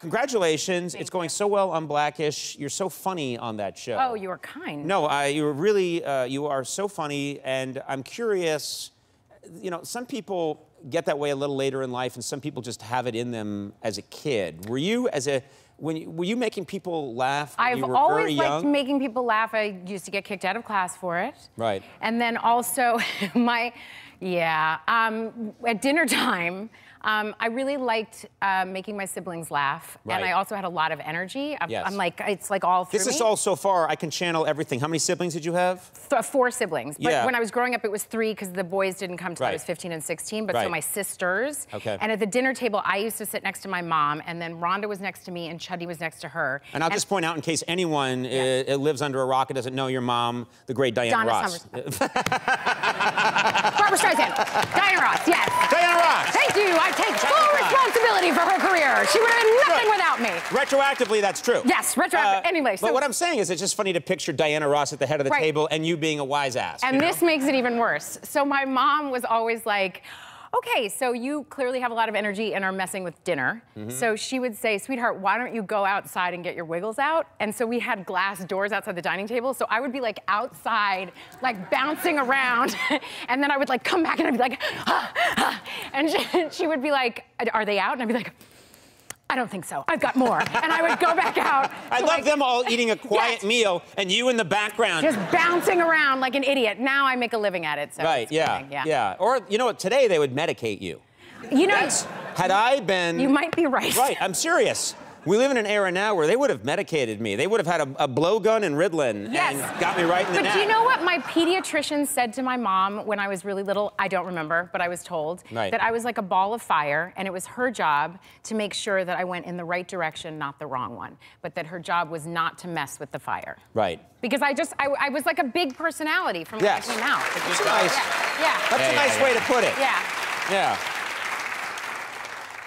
Congratulations. it's going so well on Blackish. You're so funny on that show. Oh, you are kind. No, I, you're really, uh, you are so funny, and I'm curious. You know, some people get that way a little later in life, and some people just have it in them as a kid. Were you, as a, when you, were you making people laugh I've you always liked making people laugh. I used to get kicked out of class for it. Right. And then also, my, yeah, um, at dinner time, um, I really liked uh, making my siblings laugh, Right. and I also had a lot of energy. I'm, Yes. I'm like, it's like all through This me. is all so far. I can channel everything. How many siblings did you have? Th- four siblings. But Yeah. when I was growing up, it was three because the boys didn't come till I was 15 and 16. But so my sisters. Okay. And at the dinner table, I used to sit next to my mom, and then Rhonda was next to me, and Chudney was next to her. And I'll just point out, in case anyone Yes. uh, lives under a rock and doesn't know your mom, the great Diana Donna Ross. Summers. Barbra Streisand. Diana Ross, yes. Diana Ross! Thank you. I take full responsibility for her career. She would have been nothing Good. without me. Retroactively, that's true. Yes, retroactive- uh, anyway, but what I'm saying is, it's just funny to picture Diana Ross at the head of the Right. table and you being a wise ass. And you know? this makes it even worse. So my mom was always like, okay, so you clearly have a lot of energy and are messing with dinner. Mm-hmm. So she would say, sweetheart, why don't you go outside and get your wiggles out? And so we had glass doors outside the dining table. So I would be like outside, like bouncing around. and then I would like come back and I'd be like, ah, ah. and she, she would be like, are they out? And I'd be like, I don't think so. I've got more. and I would go back out. I love like, them all eating a quiet Yes. meal and you in the background. Just bouncing around like an idiot. Now I make a living at it. So right, yeah, yeah. yeah. Or, you know what, today they would medicate you. You know, That's, had I been. you might be right. Right, I'm serious. We live in an era now where they would have medicated me. They would have had a, a blowgun and Ritalin Yes. and got me right in the But neck. do you know what my pediatrician said to my mom when I was really little? I don't remember, but I was told Right. that I was like a ball of fire, and it was her job to make sure that I went in the right direction, not the wrong one. But that her job was not to mess with the fire. Right. Because I just, I, I was like a big personality from when Yes. I came out. That's nice. Yeah, yeah, That's Yeah, a yeah, nice yeah. way to put it. yeah. Yeah.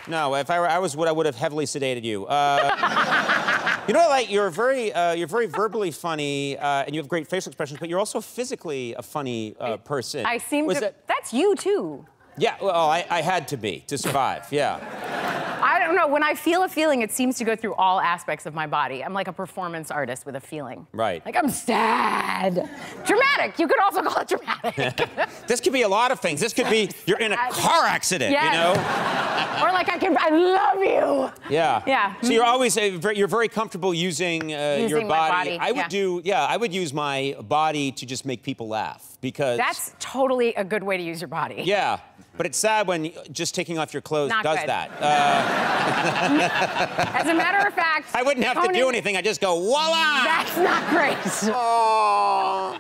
No, if I were, I was what I would have heavily sedated you. Uh, you know, like you're very, uh, you're very verbally funny, uh, and you have great facial expressions, but you're also physically a funny uh, person. I seem Was to, that- that's you too. yeah, well, I, I had to be to survive. Yeah. Know. When I feel a feeling, it seems to go through all aspects of my body. I'm like a performance artist with a feeling. Right. Like I'm sad. Dramatic. You could also call it dramatic. This could be a lot of things. This could be you're in a car accident. Yes. You know. or like I can. I love you. Yeah. Yeah. So you're always a, very- you're very comfortable using, uh, your Using my body. body, I would yeah. do yeah. I would use my body to just make people laugh because That's totally a good way to use your body. yeah. But it's sad when just taking off your clothes Not does good. that. Uh, As a matter of fact, I wouldn't have to do anything. I just go voila. That's not great. Oh.